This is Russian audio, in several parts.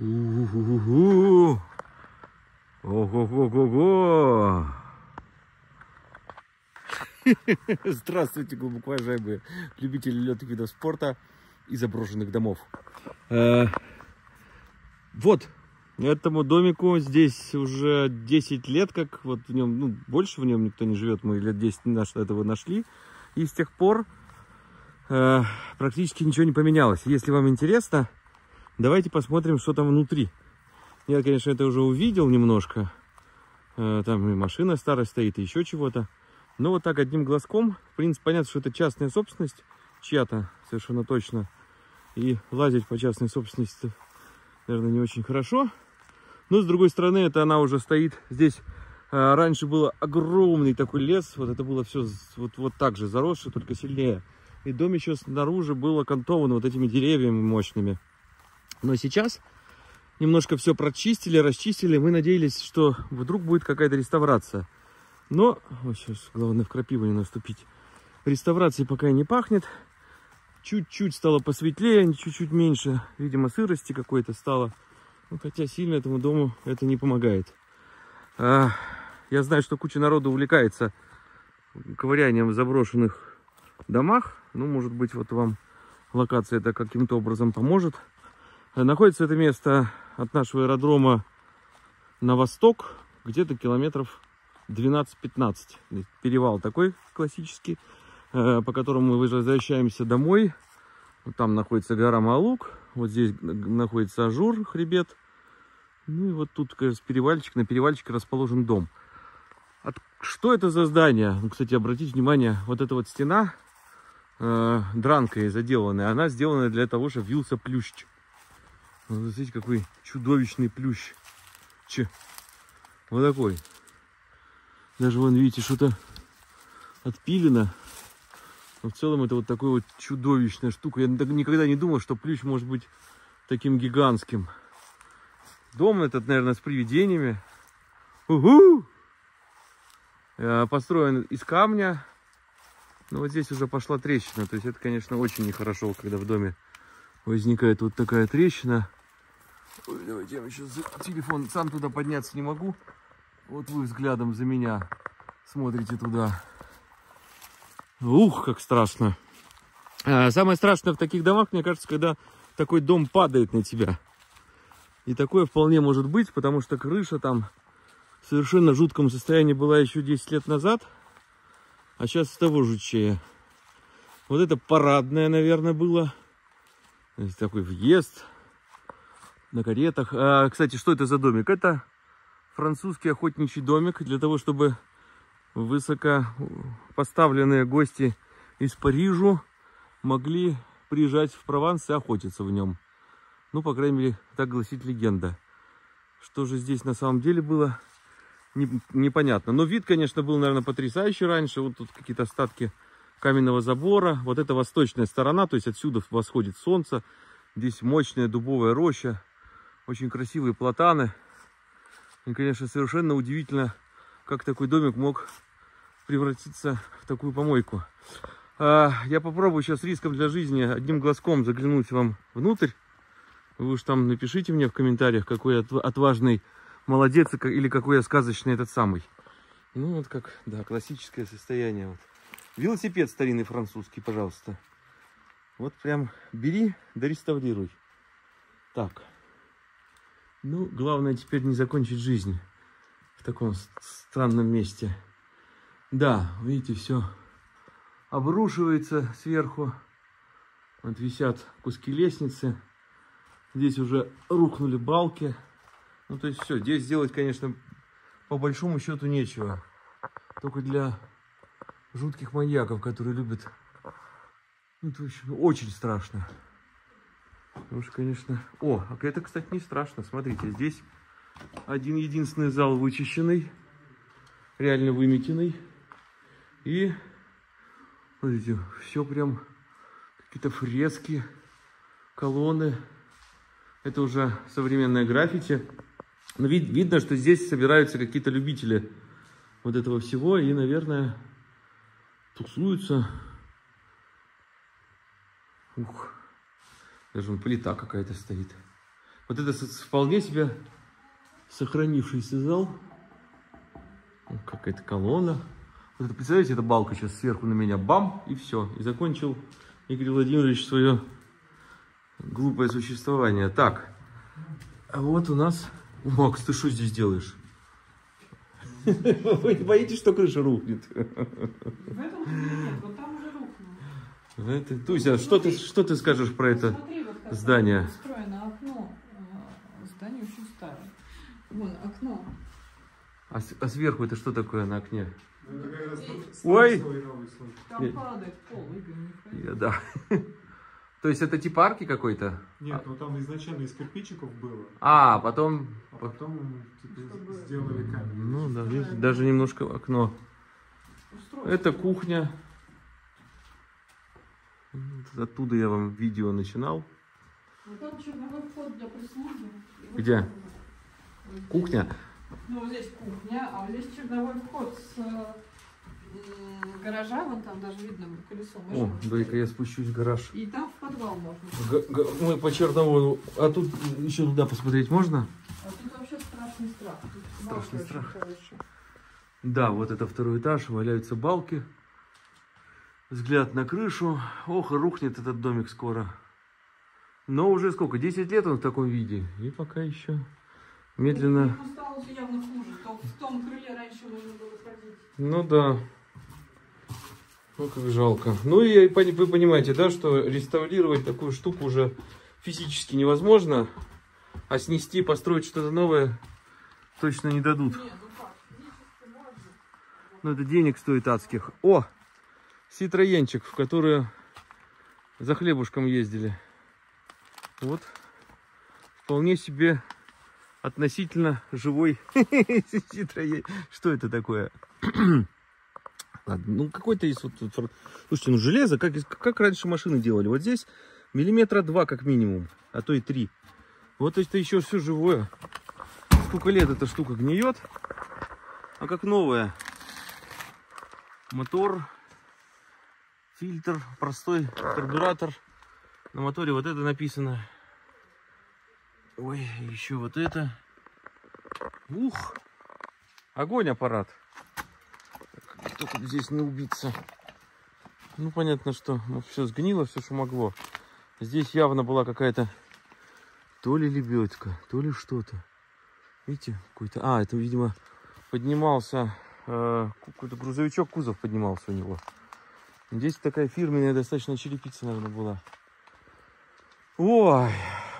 У-у-у-у. Ого-го-го-го! Здравствуйте, глубоко уважаемые любители летных видов спорта и заброшенных домов. Э, Вот, этому домику здесь уже 10 лет, как вот в нем, ну, больше в нем никто не живет, мы лет 10 наш, этого нашли. И с тех пор э, практически ничего не поменялось. Если вам интересно, давайте посмотрим, что там внутри. Я, конечно, это уже увидел немножко. Э, Там и машина старая стоит, и еще чего-то. Но вот так одним глазком, в принципе, понятно, что это частная собственность чья-то, совершенно точно. И лазить по частной собственности, наверное, не очень хорошо. Но, с другой стороны, это она уже стоит здесь. э, Раньше был огромный такой лес, вот это было все вот, вот так же заросшее, только сильнее. И дом еще снаружи был окантован вот этими деревьями мощными. Но сейчас немножко все прочистили, расчистили. Мы надеялись, что вдруг будет какая-то реставрация. Но, вот сейчас главное в крапиву не наступить. Реставрации пока и не пахнет. Чуть-чуть стало посветлее, чуть-чуть меньше. Видимо, сырости какой-то стало. Ну, хотя сильно этому дому это не помогает. А, я знаю, что куча народу увлекается ковырянием в заброшенных домах. Ну, может быть, вот вам локация это каким-то образом поможет. Находится это место от нашего аэродрома на восток, где-то километров 12-15. Перевал такой классический, э, по которому мы возвращаемся домой. Там находится гора Малук, вот здесь находится Ажур, хребет. Ну и вот тут, кажется, перевальчик, на перевальчике расположен дом. От- Что это за здание? Ну, кстати, обратите внимание, вот эта вот стена э, дранкой заделанная, она сделана для того, чтобы вился плющ. Вот смотрите, какой чудовищный плющ. Че? Вот такой. Даже вон, видите, что-то отпилено. Но в целом это вот такой вот чудовищная штука. Я никогда не думал, что плющ может быть таким гигантским. Дом этот, наверное, с привидениями. Угу! Построен из камня. Но вот здесь уже пошла трещина. То есть это, конечно, очень нехорошо, когда в доме возникает вот такая трещина. Ой, давайте я сейчас телефон сам туда подняться не могу. Вот вы взглядом за меня смотрите туда. Ух, как страшно. А, Самое страшное в таких домах, мне кажется, когда такой дом падает на тебя. И такое вполне может быть, потому что крыша там в совершенно жутком состоянии была еще 10 лет назад, а сейчас того жутчее. Вот это парадное, наверное, было. Такой въезд на каретах. А, кстати, что это за домик? Это французский охотничий домик для того, чтобы высоко поставленные гости из Парижа могли приезжать в Прованс и охотиться в нем. Ну, по крайней мере, так гласит легенда. Что же здесь на самом деле было, не- непонятно. Но вид, конечно, был, наверное, потрясающий раньше. Вот тут какие-то остатки каменного забора. Вот это восточная сторона, то есть отсюда восходит солнце. Здесь мощная дубовая роща, очень красивые платаны. И, конечно, совершенно удивительно, как такой домик мог превратиться в такую помойку. А, я попробую сейчас риском для жизни одним глазком заглянуть вам внутрь. Вы уж там напишите мне в комментариях, какой я отва- отважный молодец или какой я сказочный этот самый. Ну, вот как, да, классическое состояние. Вот. Велосипед старинный французский, пожалуйста. Вот прям бери, да реставрируй. Так. Ну, главное теперь не закончить жизнь в таком странном месте. Да, видите, все обрушивается сверху. Вот висят куски лестницы. Здесь уже рухнули балки. Ну, то есть все, здесь сделать, конечно, по большому счету нечего. Только для жутких маньяков, которые любят... Ну, это очень, очень страшно. Потому что, конечно... О, а это, кстати, не страшно. Смотрите, здесь один единственный зал вычищенный, реально выметенный. И, смотрите, все прям какие-то фрески, колонны. Это уже современное граффити. Но вид- видно, что здесь собираются какие-то любители вот этого всего и, наверное, тусуются. Ух, даже вон плита какая-то стоит. Вот это вполне себе сохранившийся зал. Какая-то колонна. Вот это, представляете, эта балка сейчас сверху на меня, бам, и все. И закончил Игорь Владимирович свое глупое существование. Так, а вот у нас... Макс, ты что здесь делаешь? Вы не боитесь, что крыша рухнет? В этом нет, вот там уже рухнуло. Это... Туся, что ты, что ты скажешь про это Смотри, здание? Устроено окно. А, здание очень старое. Вон, окно. А, а сверху это что такое на окне? Ой! Там падает пол, Игорь, не Да. То есть это типа арки какой-то? Нет, ну там изначально из кирпичиков было. А, потом... А потом типа, сделали камень. Ну да, видите, даже немножко окно. Это кухня. Оттуда я вам видео начинал. Ну там черновой вход для прислуги. Где? Кухня? Ну, здесь кухня, а здесь черновой вход с гаража, вон там даже видно колесо. О, дай-ка я спущусь в гараж. И там в подвал можно. Г мы по черновому. А тут еще туда посмотреть можно? А тут вообще страшный страх. Тут страшный страх. Да, вот это второй этаж, валяются балки. Взгляд на крышу. Ох, рухнет этот домик скоро. Но уже сколько? 10 лет он в таком виде. И пока еще медленно... Ему стало явно хуже. То в том крыле раньше можно было ходить. Ну да. Ну, как жалко. Ну, и вы понимаете, да, что реставрировать такую штуку уже физически невозможно, а снести, построить что-то новое точно не дадут. Ну ну, это денег стоит адских. О! Ситроенчик, в который за хлебушком ездили. Вот. Вполне себе относительно живой Ситроен. Что это такое? Ну какой-то есть вот, слушайте, ну железо, как, как раньше машины делали. Вот здесь миллиметра два как минимум, а то и три. Вот это еще все живое. Сколько лет эта штука гниет, а как новая. Мотор, фильтр, простой карбюратор. На моторе вот это написано. Ой, еще вот это. Ух, огонь аппарат только здесь не убиться. Ну, понятно, что ну, все сгнило, все, что могло. Здесь явно была какая-то то ли лебедка, то ли что-то. Видите, какой-то... А, это, видимо, поднимался... Э, какой-то грузовичок, кузов поднимался у него. Здесь такая фирменная достаточно черепица, наверное, была. Ой,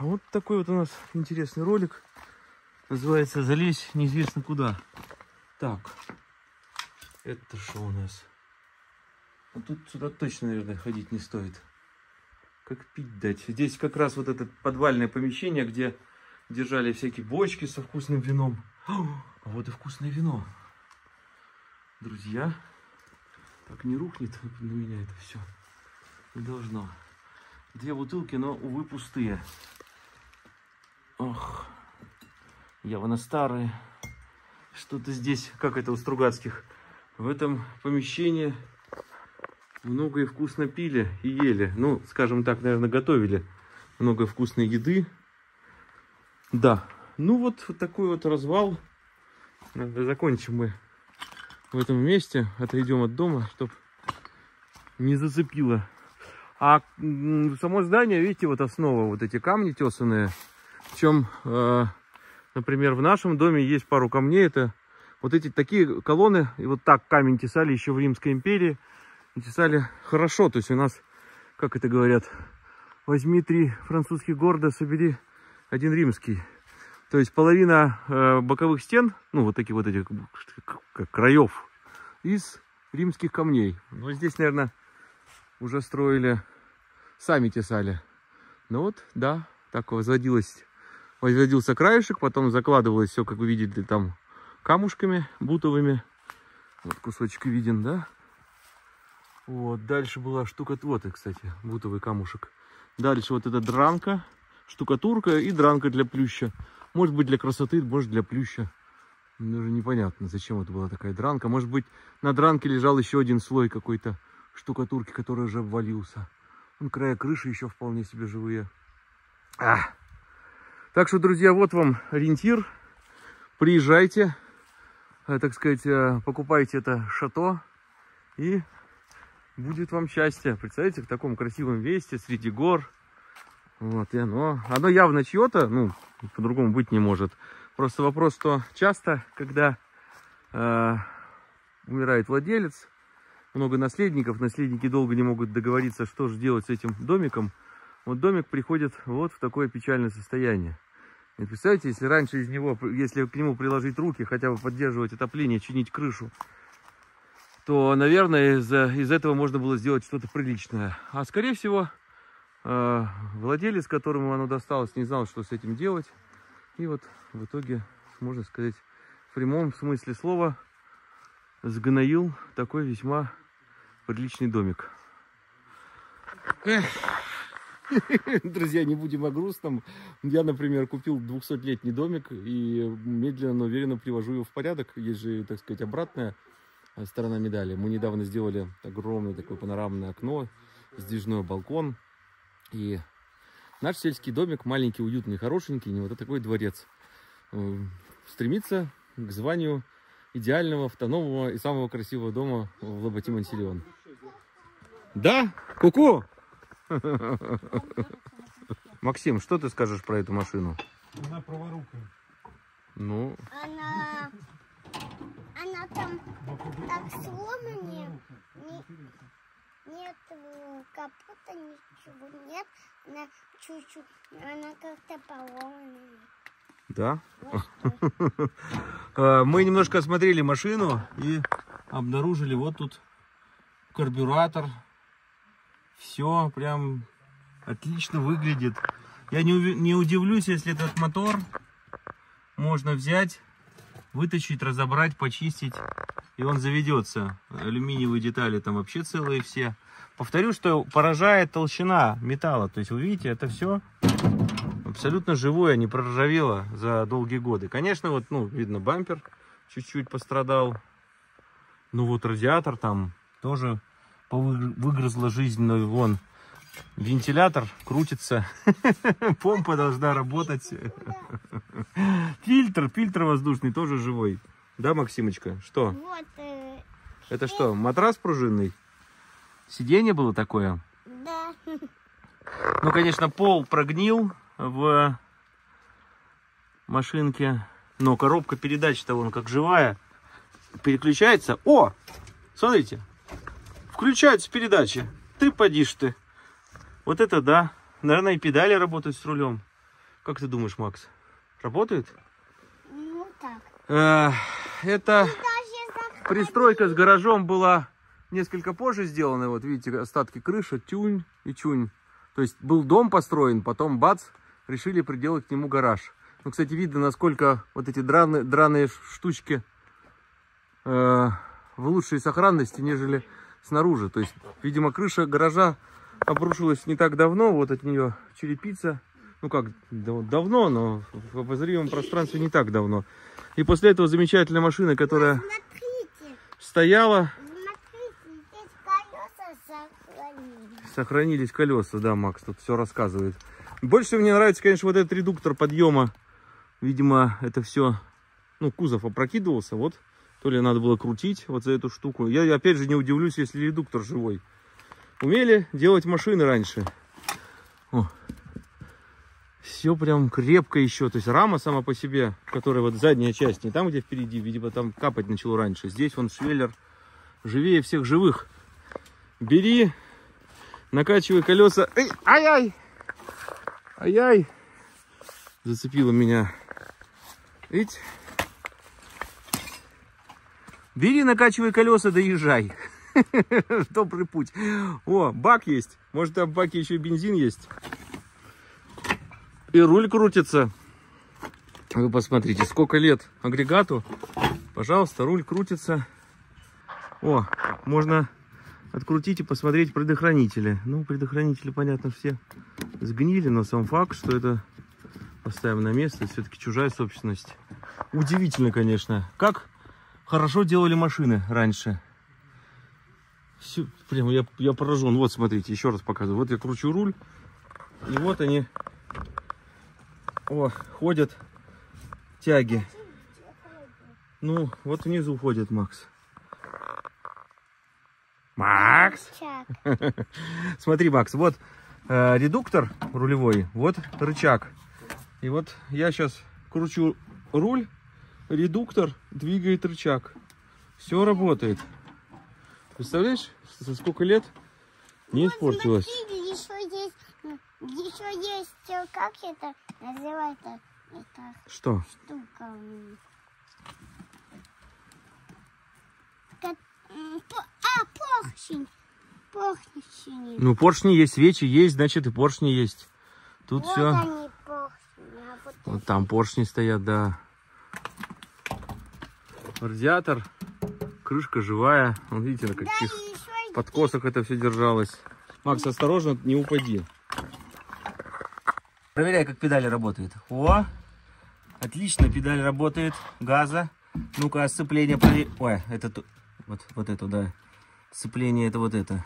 вот такой вот у нас интересный ролик. Называется «Залезь неизвестно куда». Так, это что у нас? Ну, тут сюда точно, наверное, ходить не стоит. Как пить дать. Здесь как раз вот это подвальное помещение, где держали всякие бочки со вкусным вином. А вот и вкусное вино. Друзья, так не рухнет на меня это все. Не должно. Две бутылки, но, увы, пустые. Ох, явно старые. Что-то здесь, как это у Стругацких, в этом помещении много и вкусно пили и ели. Ну, скажем так, наверное, готовили много вкусной еды. Да, ну вот, вот такой вот развал. Закончим мы в этом месте. Отойдем от дома, чтобы не зацепило. А само здание, видите, вот основа, вот эти камни тесанные. В чем, э, например, в нашем доме есть пару камней. Это вот эти такие колонны, и вот так камень тесали еще в Римской империи. И тесали хорошо, то есть у нас, как это говорят, возьми три французских города, собери один римский. То есть половина э, боковых стен, ну вот таких вот этих как, краев, из римских камней. Но здесь, наверное, уже строили, сами тесали. Ну вот, да, так возводилось, возводился краешек, потом закладывалось все, как вы видите, там камушками бутовыми. Вот кусочек виден, да? Вот, дальше была штука, вот, кстати, бутовый камушек. Дальше вот эта дранка, штукатурка и дранка для плюща. Может быть для красоты, может для плюща. Даже непонятно, зачем это была такая дранка. Может быть на дранке лежал еще один слой какой-то штукатурки, который уже обвалился. Вон края крыши еще вполне себе живые. А! Так что, друзья, вот вам ориентир. Приезжайте, э, так сказать, э, покупайте это шато и будет вам счастье. Представляете, в таком красивом месте среди гор. Вот, и оно, оно явно чье-то, ну, по-другому быть не может. Просто вопрос, что часто, когда э, умирает владелец, много наследников, наследники долго не могут договориться, что же делать с этим домиком. Вот домик приходит вот в такое печальное состояние. И представляете, если раньше из него, если к нему приложить руки, хотя бы поддерживать отопление, чинить крышу, то, наверное, из, из этого можно было сделать что-то приличное. А скорее всего, э, владелец, которому оно досталось, не знал, что с этим делать. И вот в итоге, можно сказать, в прямом смысле слова, сгноил такой весьма приличный домик. Эх. Друзья, не будем о грустном. Я, например, купил 200-летний домик и медленно, но уверенно привожу его в порядок. Есть же, так сказать, обратная сторона медали. Мы недавно сделали огромное такое панорамное окно, сдвижной балкон. И наш сельский домик, маленький, уютный, хорошенький, не вот такой дворец, э, стремится к званию идеального, автономного и самого красивого дома в Лоботи-Мансильон. Да? Ку-ку! Максим, что ты скажешь про эту машину? Она праворукая. Ну, Она, она там так сломана, не, нет капота, ничего нет. Она чуть-чуть, она как-то поломанная. Да. Э, Мы немножко осмотрели машину и обнаружили вот тут карбюратор. Все прям отлично выглядит. Я не, не удивлюсь, если этот мотор можно взять, вытащить, разобрать, почистить, и он заведется. Алюминиевые детали там вообще целые все. Повторю, что поражает толщина металла. То есть вы видите, это все абсолютно живое, не проржавело за долгие годы. Конечно, вот, ну, видно, бампер чуть-чуть пострадал. Ну вот радиатор там тоже выгрызла жизнь, но вон вентилятор крутится, помпа должна работать. Фильтр, фильтр воздушный тоже живой. Да, Максимочка? Что? Вот, э, Это что, матрас пружинный? Сиденье было такое? да. Ну, конечно, пол прогнил в машинке, но коробка передач-то вон как живая. Переключается. О! Смотрите. Включаются передачи. Ты подишь ты. Вот это да. Наверное, и педали работают с рулем. Как ты думаешь, Макс? Работают? Ну так. Э, Это пристройка с гаражом была несколько позже сделана. Вот видите, остатки крыши, тюнь и чунь. То есть был дом построен, потом бац, решили приделать к нему гараж. Ну, кстати, видно, насколько вот эти драные, драные штучки э, в лучшей сохранности, нежели снаружи. То есть, видимо, крыша гаража обрушилась не так давно, вот от нее черепица. Ну как, да- давно, но в обозримом пространстве не так давно. И после этого замечательная машина, которая Смотрите, стояла, смотрите, здесь колеса сохранились. сохранились колеса, да, Макс тут все рассказывает. Больше мне нравится, конечно, вот этот редуктор подъема. Видимо, это все, ну, кузов опрокидывался, вот. То ли надо было крутить вот за эту штуку. Я, опять же, не удивлюсь, если редуктор живой. Умели делать машины раньше. Все прям крепко еще. То есть рама сама по себе, которая вот задняя часть, не там, где впереди, видимо, там капать начало раньше. Здесь вон швеллер живее всех живых. Бери, накачивай колеса. Ай-ай! Ай-ай! Зацепило меня. Видите? Бери, накачивай колеса, доезжай. Добрый путь. О, бак есть. Может, там в баке еще и бензин есть. И руль крутится. Вы посмотрите, сколько лет агрегату. Пожалуйста, руль крутится. О, можно открутить и посмотреть предохранители. Ну, предохранители, понятно, все сгнили, но сам факт, что это поставим на место, все-таки чужая собственность. Удивительно, конечно, как хорошо делали машины раньше. Всё, прям я, я поражен. Вот, смотрите, еще раз показываю. Вот я кручу руль, и вот они. О, ходят тяги. Ну, вот внизу ходит Макс. Чак. Смотри, Макс, вот э, редуктор рулевой, вот рычаг. И вот я сейчас кручу руль, редуктор двигает рычаг. Все работает. Представляешь, за сколько лет не испортилось. Смотри, еще есть, еще есть, э, как это называется, Что? штука а, поршень. Поршень. Ну, поршни есть, свечи есть, значит и поршни есть. Тут вот все. они поршни, а вот Вот там поршни стоят, да. Радиатор, крышка живая. Вот видите, на Да, каких еще подкосах это все держалось. Макс, осторожно, не упади. Проверяй, как педали работают. О, отлично, педаль работает. Газа. Ну-ка, сцепление проверь. Ой, это вот, вот это, да. Сцепление это вот это.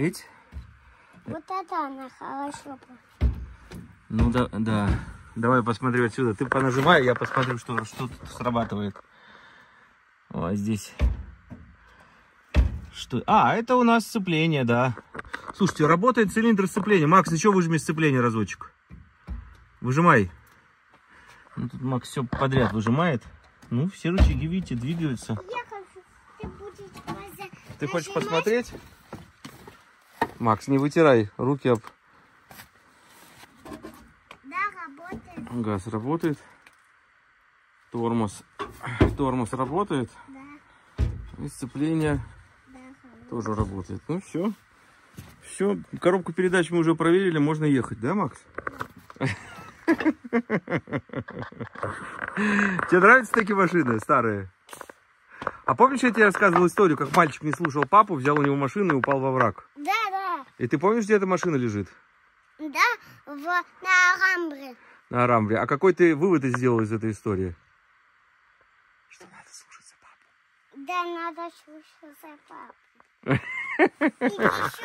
Ведь? Вот это она хорошо. Ну да, да. Давай посмотрю отсюда. Ты понажимай, я посмотрю, что, что тут срабатывает. О, здесь. Что? А, это у нас сцепление, да. Слушайте, работает цилиндр сцепления. Макс, еще выжми сцепление разочек. Выжимай. Ну, тут Макс все подряд выжимает. Ну, все рычаги, видите, двигаются. Я хочу, ты будешь Ты хочешь посмотреть? Макс, не вытирай руки об Да, работает, Газ работает. Тормоз. Тормоз работает. да, И сцепление да, тоже работает. Ну все. Все. Коробку передач мы уже проверили. Можно ехать, да, Макс? Тебе нравятся такие машины старые? А помнишь, я тебе рассказывал историю, как мальчик не слушал папу, взял у него машину и упал во враг? Да, И ты помнишь, где эта машина лежит? да, в, на Рамбре. На Рамбре. А какой ты вывод сделал из этой истории? Что надо слушаться папу. Да, надо слушаться папу. И еще,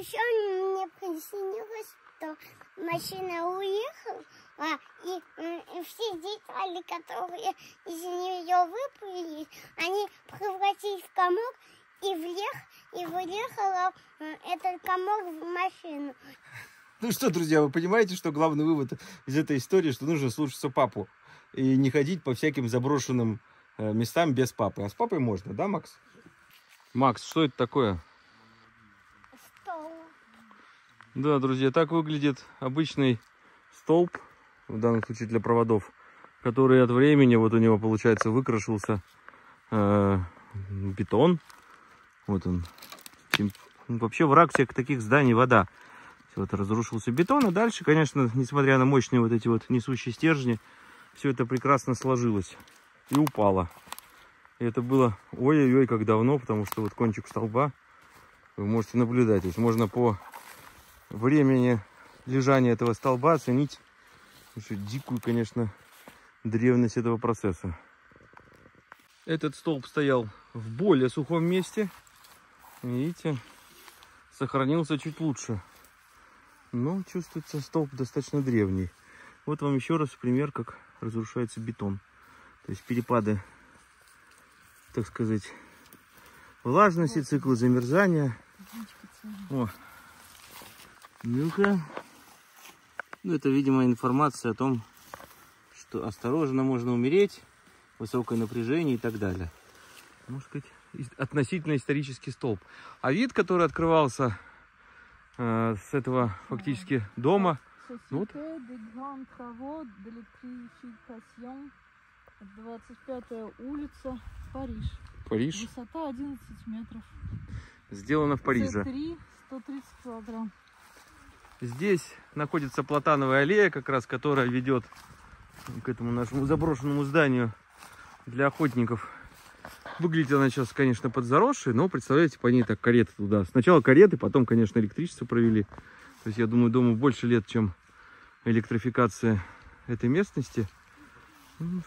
еще мне приснилось, что машина уехала, а, и, и все детали, которые из нее выпали, они превратились в комок, и въехала м, этот комок в машину. Ну что, друзья, вы понимаете, что главный вывод из этой истории, что нужно слушаться папу и не ходить по всяким заброшенным э, местам без папы. А с папой можно, да, Макс? Макс, что это такое? Стол. Да, друзья, так выглядит обычный столб, в данном случае для проводов, который от времени, вот у него, получается, выкрашился э, бетон. Вот он. Вообще враг всех таких зданий вода. Вот разрушился бетон, а дальше, конечно, несмотря на мощные вот эти вот несущие стержни, все это прекрасно сложилось и упало. И это было ой-ой-ой, как давно, потому что вот кончик столба вы можете наблюдать. То есть можно по времени лежания этого столба оценить дикую, конечно, древность этого процесса. Этот столб стоял в более сухом месте. Видите, сохранился чуть лучше. Но чувствуется столб достаточно древний. Вот вам еще раз пример, как разрушается бетон. То есть перепады, так сказать, влажности, циклы замерзания. О, ну-ка. Ну, это, видимо, информация о том, что осторожно можно умереть, высокое напряжение и так далее. Может быть, относительно исторический столб. А вид, который открывался э, с этого фактически дома, вот. Société des grands travaux d'électrification, 25 улица, Париж. Париж, Высота 11 метров. сделано в Париже. С3 130 килограмм. Здесь находится платановая аллея, как раз которая ведет к этому нашему заброшенному зданию для охотников. Выглядит она сейчас, конечно, подзаросшей, но представляете, по ней так кареты туда. Сначала кареты, потом, конечно, электричество провели. То есть, я думаю, дому больше лет, чем электрификация этой местности. Ну,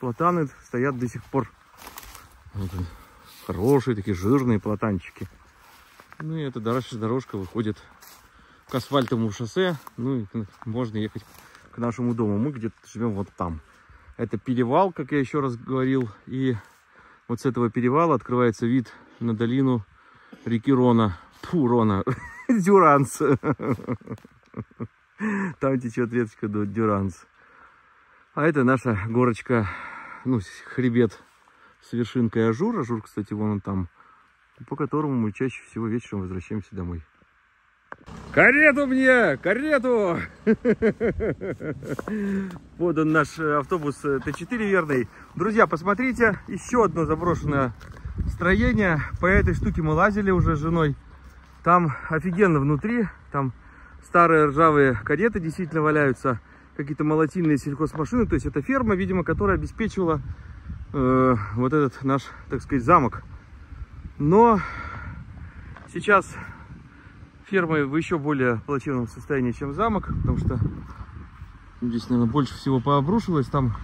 Платаны стоят до сих пор. Вот хорошие такие жирные платанчики. Ну и эта дорожка, дорожка выходит к асфальтовому шоссе. Ну и можно ехать к нашему дому. Мы где-то живем вот там. Это перевал, как я еще раз говорил. И вот с этого перевала открывается вид на долину реки Рона. Фу, Рона. Дюранс. Там течет речка Дюранс. А это наша горочка, ну, хребет с вершинкой Ажур. Ажур, кстати, вон он там, по которому мы чаще всего вечером возвращаемся домой. Карету мне! Карету! Вот он наш автобус Т4 верный. Друзья, посмотрите, еще одно заброшенное строение. По этой штуке мы лазили уже с женой. Там офигенно внутри. Там старые ржавые кареты действительно валяются. Какие-то молотильные сельхозмашины. То есть это ферма, видимо, которая обеспечивала э, вот этот наш, так сказать, замок. Но сейчас ферма в еще более плачевном состоянии, чем замок. Потому что здесь, наверное, больше всего пообрушилось. Там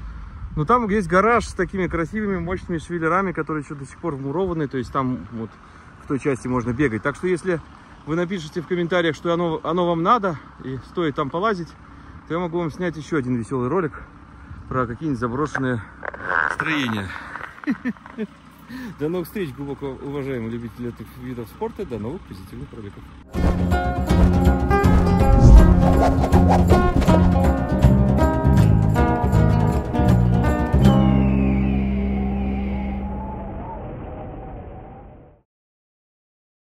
но там есть гараж с такими красивыми, мощными швеллерами, которые еще до сих пор вмурованы. То есть там вот в той части можно бегать. Так что если вы напишите в комментариях, что оно, оно вам надо и стоит там полазить, то я могу вам снять еще один веселый ролик про какие-нибудь заброшенные строения. До новых встреч, глубоко уважаемые любители этих видов спорта. До новых позитивных роликов. Thank you.